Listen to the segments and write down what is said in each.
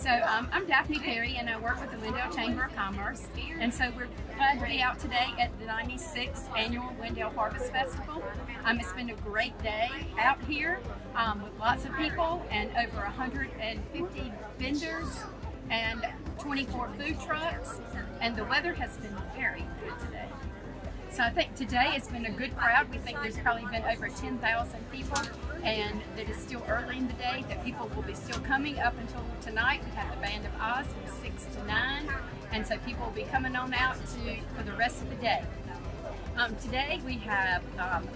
So um, I'm Daphne Perry and I work with the Wendell Chamber of Commerce. And so we're glad to be out today at the 96th Annual Wendell Harvest Festival. Um, it's been a great day out here um, with lots of people and over 150 vendors and 24 food trucks. And the weather has been very good today. So I think today it's been a good crowd. We think there's probably been over 10,000 people and that it's still early in the day, that people will be still coming up until tonight. We have the Band of Oz from 6 to 9 and so people will be coming on out to for the rest of the day. Um, today we have um,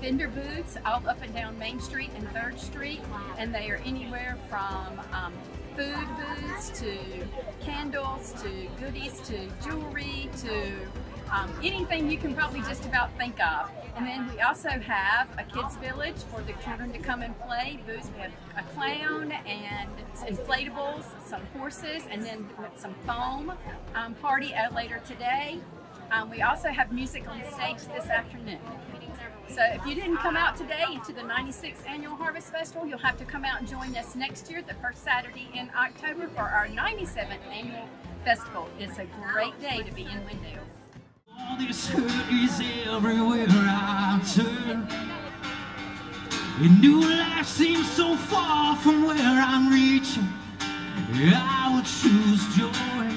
vendor booths all up and down Main Street and 3rd Street and they are anywhere from um, food booths to candles to goodies to jewelry to um, anything you can probably just about think of. And then we also have a kids village for the children to come and play. We have a clown and inflatables, some horses, and then some foam um, party later today. Um, we also have music on stage this afternoon. So if you didn't come out today to the 96th Annual Harvest Festival, you'll have to come out and join us next year, the first Saturday in October for our 97th Annual Festival. It's a great day to be in Wendell. All this hurt is everywhere I turn. A new life seems so far from where I'm reaching. I would choose joy